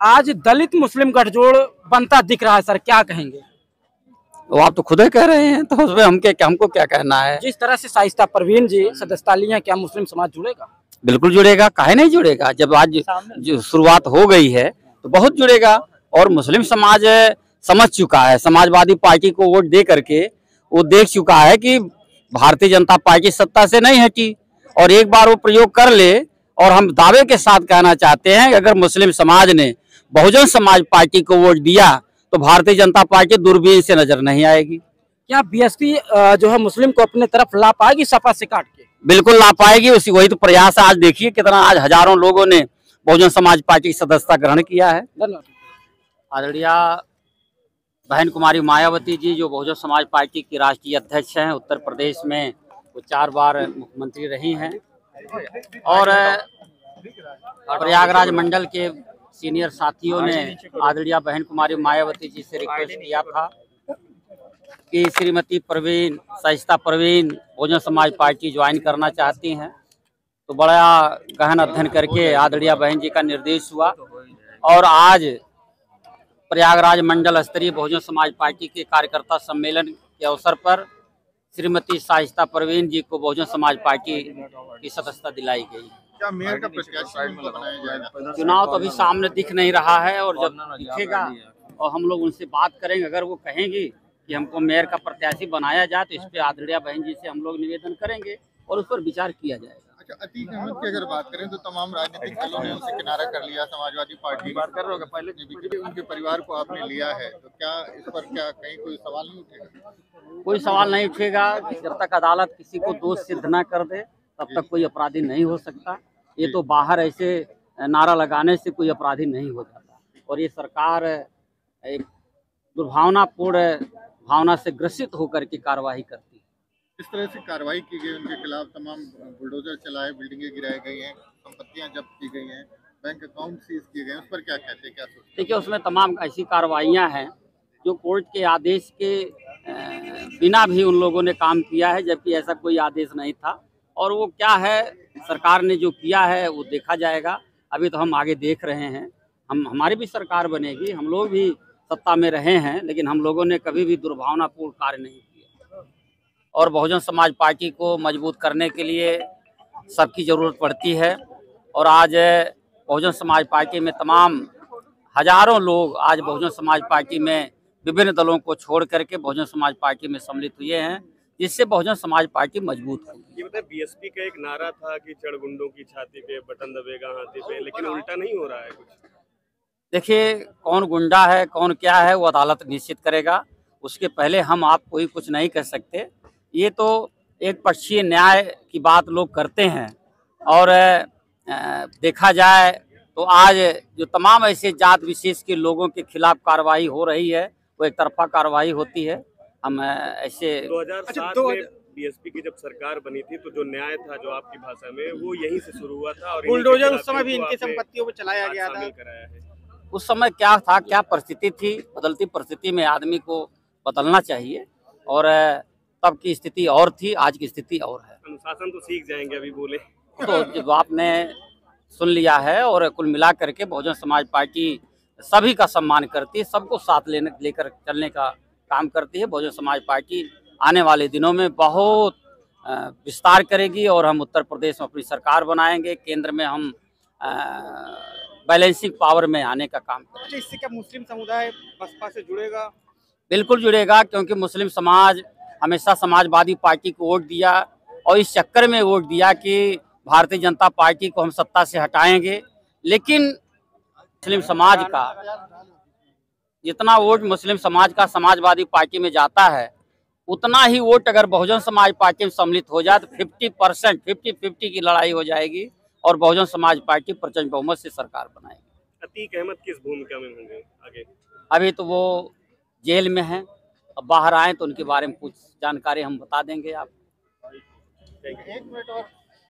आज दलित मुस्लिम गठजोड़ बनता दिख रहा है सर क्या कहेंगे? वो आप तो खुद ही कह रहे हैं तो उसमें हम क्या हमको क्या कहना है? जिस तरह से शाइस्ता परवीन जी सदस्यता ली है क्या मुस्लिम समाज जुड़ेगा? बिल्कुल जुड़ेगा काहे नहीं जुड़ेगा? जब आज जो शुरुआत हो गई है तो बहुत जुड़ेगा और मुस्लिम समाज समझ चुका है समाजवादी पार्टी को वोट दे करके वो देख चुका है कि भारतीय जनता पार्टी सत्ता से नहीं हटी और एक बार वो प्रयोग कर ले और हम दावे के साथ कहना चाहते हैं कि अगर मुस्लिम समाज ने बहुजन समाज पार्टी को वोट दिया तो भारतीय जनता पार्टी दूरबीन से नज़र नहीं आएगी। क्या बीएसपी जो है मुस्लिम को अपने तरफ़ ला पाएगी सपा से काट के? बिल्कुल ला पाएगी उसी वही तो प्रयास आज देखिए कितना आज हज़ारों लोगों ने बहुजन समाज पार्टी की सदस्यता ग्रहण किया है। आदरणीय बहन कुमारी मायावती जी जो बहुजन समाज पार्टी की राष्ट्रीय अध्यक्ष हैं उत्तर प्रदेश में वो चार बार मुख्यमंत्री रही हैं। और प्रयागराज मंडल के सीनियर साथियों ने आदरणीय बहन कुमारी मायावती जी से रिक्वेस्ट किया था कि श्रीमती प्रवीण सहिष्ता प्रवीण बहुजन समाज पार्टी ज्वाइन करना चाहती हैं। तो बड़ा गहन अध्ययन करके आदरणीय बहन जी का निर्देश हुआ। और आज प्रयागराज मंडल स्तरीय बहुजन समाज पार्टी के कार्यकर्ता सम्मेलन के अवसर पर श्रीमती साहिस्ता परवीन जी को बहुजन समाज पार्टी की सदस्यता दिलाई गई। क्या मेयर का प्रत्याशी बनाया जाएगा? चुनाव तो अभी सामने दिख नहीं रहा है और जब दिखेगा और हम लोग उनसे बात करेंगे अगर वो कहेंगी कि हमको मेयर का प्रत्याशी बनाया जाए तो इस पे आदरणीय बहन जी से हम लोग निवेदन करेंगे और उस पर विचार किया जाएगा। अच्छा अतीक अहमद की अगर बात करें तो तमाम राजनीतिक दलों ने उनसे किनारा कर लिया समाजवादी पार्टी बात कर रहे पहले उनके परिवार को आपने लिया है तो क्या इस पर क्या कहीं कोई सवाल नहीं उठेगा? कोई सवाल नहीं उठेगा जब तक अदालत किसी को दोष सिद्ध न कर दे। तब तक कोई अपराधी नहीं हो सकता। ये तो बाहर ऐसे नारा लगाने से कोई अपराधी नहीं हो जाता। और ये सरकार एक दुर्भावनापूर्ण भावना से ग्रसित होकर के कार्रवाई करती है। इस तरह से कार्रवाई की गई उनके खिलाफ तमाम बुलडोजर चलाए बिल्डिंगें गिराई गई हैं संपत्तियाँ जब्त की गई हैं बैंक अकाउंट सीज किए गए उस पर क्या कहते हैं क्या सोचते देखिए उसमें तमाम ऐसी कार्रवाइयाँ हैं जो कोर्ट के आदेश के बिना भी उन लोगों ने काम किया है जबकि ऐसा कोई आदेश नहीं था। और वो क्या है? सरकार ने जो किया है, वो देखा जाएगा। अभी तो हम आगे देख रहे हैं। हम, हमारी भी सरकार बनेगी। हम लोग भी सत्ता में रहे हैं, लेकिन हम लोगों ने कभी भी दुर्भावनापूर्ण कार्य नहीं किया। और बहुजन समाज पार्टी को मज़बूत करने के लिए सबकी ज़रूरत पड़ती है। और आज बहुजन समाज पार्टी में तमाम हज़ारों लोग आज बहुजन समाज पार्टी में विभिन्न दलों को छोड़ करके बहुजन समाज पार्टी में सम्मिलित हुए हैं। जिससे बहुजन समाज पार्टी मज़बूत होगी। ये बताए बीएसपी का एक नारा था कि चढ़ गुंडों की छाती पे बटन दबेगा हाथी पे लेकिन उल्टा नहीं हो रहा है कुछ। देखिए कौन गुंडा है कौन क्या है वो अदालत निश्चित करेगा। उसके पहले हम आप कोई कुछ नहीं कर सकते। ये तो एक पक्षीय न्याय की बात लोग करते हैं। और देखा जाए तो आज जो तमाम ऐसे जात विशेष के लोगों के खिलाफ कार्रवाई हो रही है वो एक तरफा कार्रवाई होती है। हम ऐसे दो अच्छा, में बीएसपी की जब सरकार बनी थी तो जो न्याय था जो आपकी भाषा में वो यहीं से शुरू हुआ था और बुलडोजर उस समय भी इनकी संपत्तियों पर चलाया गया था। उस समय क्या था क्या परिस्थिति थी बदलती परिस्थिति में आदमी को बदलना चाहिए और तब की स्थिति और थी आज की स्थिति और है। अनुशासन तो सीख जाएँगे अभी बोले। तो जब आपने सुन लिया है और कुल मिला करके बहुजन समाज पार्टी सभी का सम्मान करती है सबको साथ लेने लेकर चलने का काम करती है बहुजन समाज पार्टी आने वाले दिनों में बहुत विस्तार करेगी और हम उत्तर प्रदेश में अपनी सरकार बनाएँगे केंद्र में हम बैलेंसिंग पावर में आने का काम करेंगे। अच्छा, इससे क्या मुस्लिम समुदाय बसपा से जुड़ेगा? बिल्कुल जुड़ेगा क्योंकि मुस्लिम समाज हमेशा समाजवादी पार्टी को वोट दिया और इस चक्कर में वोट दिया कि भारतीय जनता पार्टी को हम सत्ता से हटाएँगे लेकिन मुस्लिम समाज का जितना वोट मुस्लिम समाज का समाजवादी पार्टी में जाता है उतना ही वोट अगर बहुजन समाज पार्टी में सम्मिलित हो जाए तो फिफ्टी परसेंट फिफ्टी फिफ्टी की लड़ाई हो जाएगी और बहुजन समाज पार्टी प्रचंड बहुमत से सरकार बनाएगी। अतीक अहमद किस भूमिका में होंगे आगे? अभी तो वो जेल में हैं अब बाहर आए तो उनके बारे में कुछ जानकारी हम बता देंगे आप। एक मिनट और।